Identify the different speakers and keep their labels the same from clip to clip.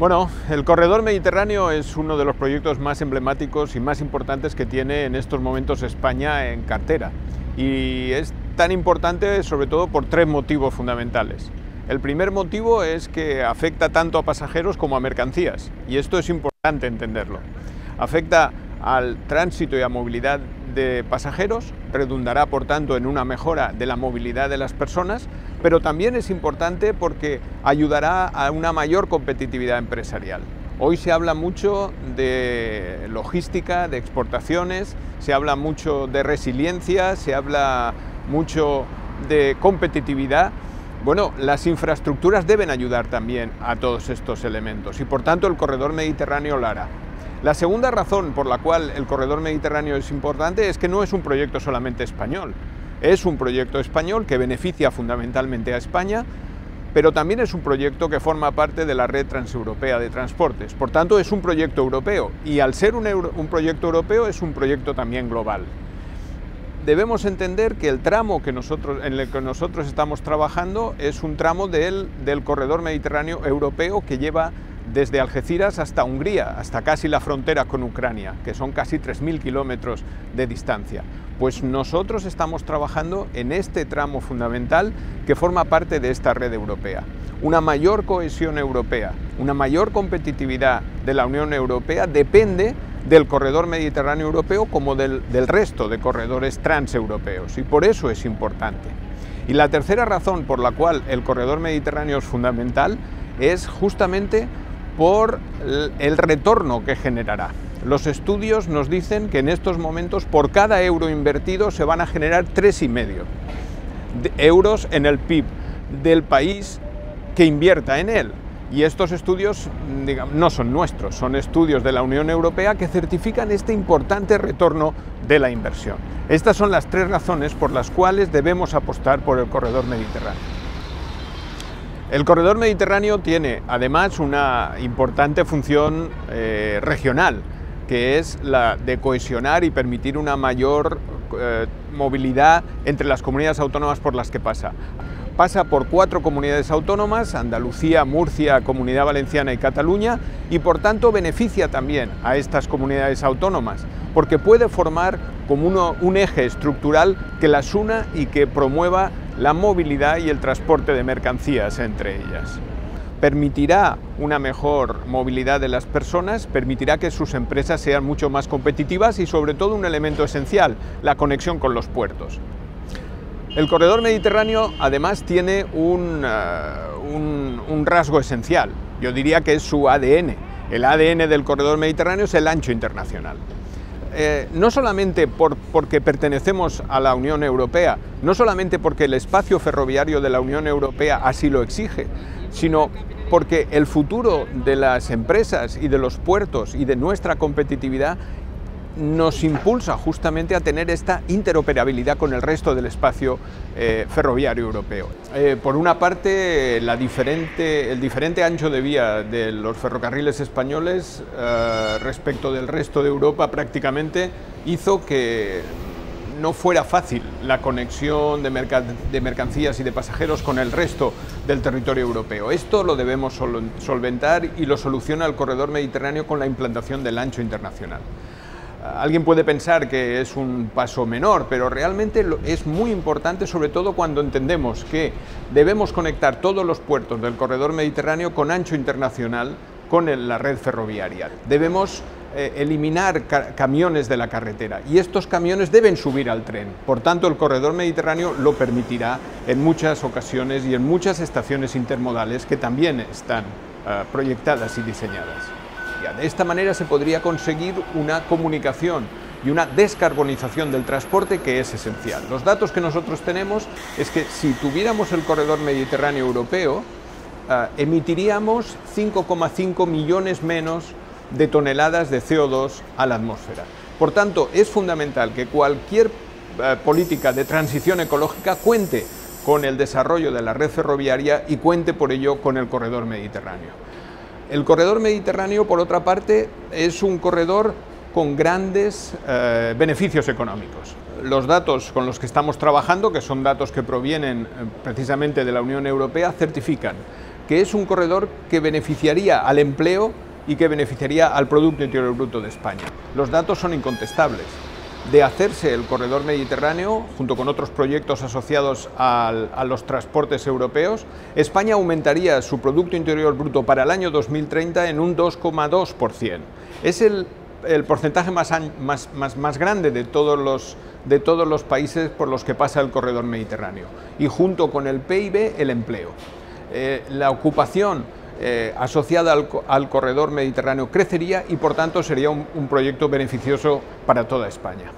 Speaker 1: Bueno, el corredor mediterráneo es uno de los proyectos más emblemáticos y más importantes que tiene en estos momentos España en cartera. Y es tan importante sobre todo por tres motivos fundamentales. El primer motivo es que afecta tanto a pasajeros como a mercancías, y esto es importante entenderlo. Afecta al tránsito y a movilidad de pasajeros, redundará por tanto en una mejora de la movilidad de las personas, pero también es importante porque ayudará a una mayor competitividad empresarial. Hoy se habla mucho de logística, de exportaciones, se habla mucho de resiliencia, se habla mucho de competitividad. Bueno, las infraestructuras deben ayudar también a todos estos elementos y por tanto el corredor mediterráneo lo hará. La segunda razón por la cual el corredor mediterráneo es importante es que no es un proyecto solamente español. Es un proyecto español que beneficia fundamentalmente a España, pero también es un proyecto que forma parte de la red transeuropea de transportes. Por tanto, es un proyecto europeo y al ser un, proyecto europeo es un proyecto también global. Debemos entender que el tramo que nosotros, en el que nosotros estamos trabajando es un tramo del, del corredor mediterráneo europeo que lleva desde Algeciras hasta Hungría, hasta casi la frontera con Ucrania, que son casi 3.000 kilómetros de distancia. Pues nosotros estamos trabajando en este tramo fundamental que forma parte de esta red europea. Una mayor cohesión europea, una mayor competitividad de la Unión Europea depende del corredor mediterráneo europeo como del, del resto de corredores transeuropeos y por eso es importante. Y la tercera razón por la cual el corredor mediterráneo es fundamental es justamente por el retorno que generará. Los estudios nos dicen que en estos momentos por cada euro invertido se van a generar tres y medio euros en el PIB del país que invierta en él. Y estos estudios no son nuestros, son estudios de la Unión Europea que certifican este importante retorno de la inversión. Estas son las tres razones por las cuales debemos apostar por el corredor mediterráneo. El corredor mediterráneo tiene además una importante función eh, regional, que es la de cohesionar y permitir una mayor eh, movilidad entre las comunidades autónomas por las que pasa. Pasa por cuatro comunidades autónomas, Andalucía, Murcia, Comunidad Valenciana y Cataluña, y por tanto beneficia también a estas comunidades autónomas, porque puede formar como un eje estructural que las una y que promueva la movilidad y el transporte de mercancías entre ellas. Permitirá una mejor movilidad de las personas, permitirá que sus empresas sean mucho más competitivas y sobre todo un elemento esencial, la conexión con los puertos. El corredor mediterráneo además tiene un, uh, un rasgo esencial, yo diría que es su ADN. El ADN del corredor mediterráneo es el ancho internacional. Eh, no solamente porque pertenecemos a la Unión Europea, no solamente porque el espacio ferroviario de la Unión Europea así lo exige, sino porque el futuro de las empresas y de los puertos y de nuestra competitividad nos impulsa justamente a tener esta interoperabilidad con el resto del espacio eh, ferroviario europeo. Eh, por una parte, el diferente ancho de vía de los ferrocarriles españoles eh, respecto del resto de Europa prácticamente hizo que no fuera fácil la conexión de, de, mercancías y de pasajeros con el resto del territorio europeo. Esto lo debemos solventar y lo soluciona el corredor mediterráneo con la implantación del ancho internacional. Alguien puede pensar que es un paso menor, pero realmente es muy importante, sobre todo cuando entendemos que debemos conectar todos los puertos del corredor mediterráneo con ancho internacional con la red ferroviaria. Debemos eh, eliminar camiones de la carretera y estos camiones deben subir al tren. Por tanto, el corredor mediterráneo lo permitirá en muchas ocasiones y en muchas estaciones intermodales que también están eh, proyectadas y diseñadas. De esta manera se podría conseguir una comunicación y una descarbonización del transporte que es esencial. Los datos que nosotros tenemos es que si tuviéramos el corredor mediterráneo europeo, eh, emitiríamos 5,5 millones menos de toneladas de CO2 a la atmósfera. Por tanto, es fundamental que cualquier eh, política de transición ecológica cuente con el desarrollo de la red ferroviaria y cuente por ello con el corredor mediterráneo. El corredor mediterráneo, por otra parte, es un corredor con grandes eh, beneficios económicos. Los datos con los que estamos trabajando, que son datos que provienen eh, precisamente de la Unión Europea, certifican que es un corredor que beneficiaría al empleo y que beneficiaría al Producto Interior Bruto de España. Los datos son incontestables. De hacerse el corredor mediterráneo, junto con otros proyectos asociados a los transportes europeos, España aumentaría su Producto Interior Bruto para el año 2030 en un 2,2%. Es el, porcentaje más, grande de todos, los, de todos los países por los que pasa el corredor mediterráneo. Y junto con el PIB, el empleo. Eh, la ocupación eh, asociada al, corredor mediterráneo crecería y por tanto sería un, proyecto beneficioso para toda España.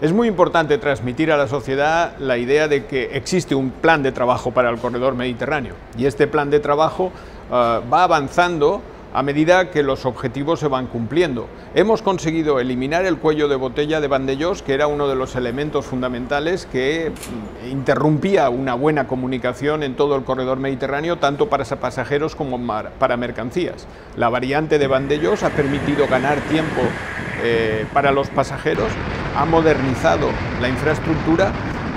Speaker 1: Es muy importante transmitir a la sociedad la idea de que existe un plan de trabajo para el corredor mediterráneo y este plan de trabajo eh, va avanzando a medida que los objetivos se van cumpliendo. Hemos conseguido eliminar el cuello de botella de Vandellós, que era uno de los elementos fundamentales que mm, interrumpía una buena comunicación en todo el corredor mediterráneo, tanto para pasajeros como para mercancías. La variante de Vandellós ha permitido ganar tiempo eh, para los pasajeros, ha modernizado la infraestructura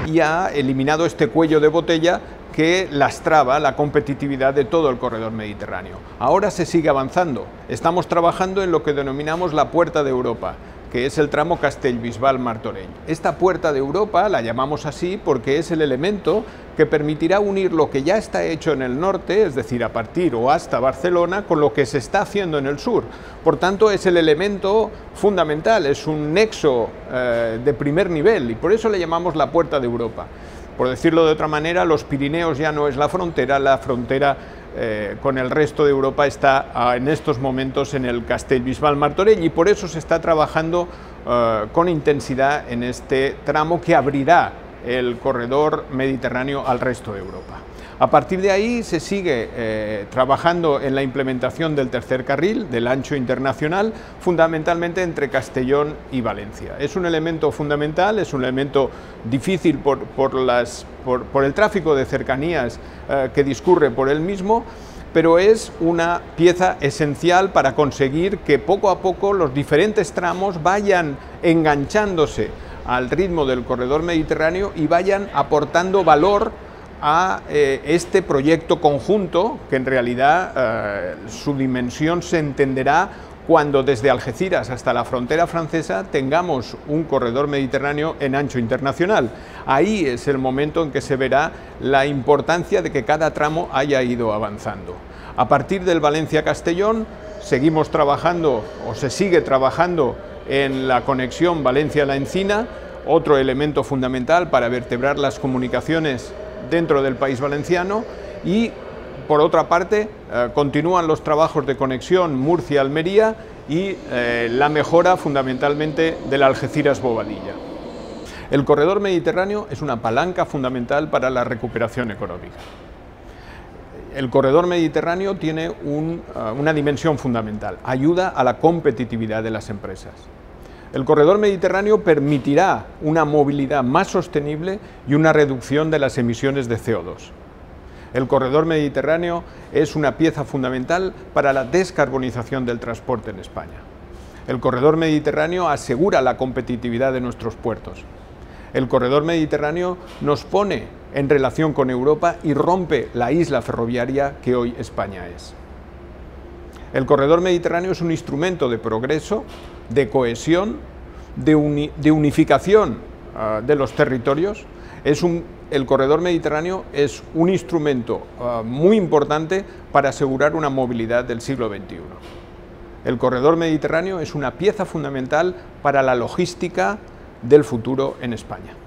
Speaker 1: y ha eliminado este cuello de botella que lastraba la competitividad de todo el corredor mediterráneo. Ahora se sigue avanzando. Estamos trabajando en lo que denominamos la Puerta de Europa, que es el tramo Castellbisbal-Martorell. Esta Puerta de Europa la llamamos así porque es el elemento que permitirá unir lo que ya está hecho en el norte, es decir, a partir o hasta Barcelona, con lo que se está haciendo en el sur. Por tanto, es el elemento fundamental, es un nexo eh, de primer nivel y por eso le llamamos la Puerta de Europa. Por decirlo de otra manera, los Pirineos ya no es la frontera, la frontera eh, con el resto de Europa está ah, en estos momentos en el Castellbisbal Martorell y por eso se está trabajando eh, con intensidad en este tramo que abrirá el corredor mediterráneo al resto de Europa. A partir de ahí se sigue eh, trabajando en la implementación del tercer carril, del ancho internacional, fundamentalmente entre Castellón y Valencia. Es un elemento fundamental, es un elemento difícil por, el tráfico de cercanías eh, que discurre por él mismo, pero es una pieza esencial para conseguir que poco a poco los diferentes tramos vayan enganchándose al ritmo del corredor mediterráneo y vayan aportando valor a eh, este proyecto conjunto, que en realidad eh, su dimensión se entenderá cuando desde Algeciras hasta la frontera francesa tengamos un corredor mediterráneo en ancho internacional. Ahí es el momento en que se verá la importancia de que cada tramo haya ido avanzando. A partir del Valencia-Castellón seguimos trabajando o se sigue trabajando en la conexión Valencia-La Encina, otro elemento fundamental para vertebrar las comunicaciones dentro del país valenciano y por otra parte eh, continúan los trabajos de conexión Murcia-Almería y eh, la mejora fundamentalmente del Algeciras-Bobadilla. El corredor mediterráneo es una palanca fundamental para la recuperación económica. El corredor mediterráneo tiene eh, una dimensión fundamental, ayuda a la competitividad de las empresas. El corredor mediterráneo permitirá una movilidad más sostenible y una reducción de las emisiones de CO2. El corredor mediterráneo es una pieza fundamental para la descarbonización del transporte en España. El corredor mediterráneo asegura la competitividad de nuestros puertos. El corredor mediterráneo nos pone en relación con Europa y rompe la isla ferroviaria que hoy España es. El corredor mediterráneo es un instrumento de progreso, de cohesión, de, unificación ah, de los territorios. Es el corredor mediterráneo es un instrumento ah, muy importante para asegurar una movilidad del siglo XXI. El corredor mediterráneo es una pieza fundamental para la logística del futuro en España.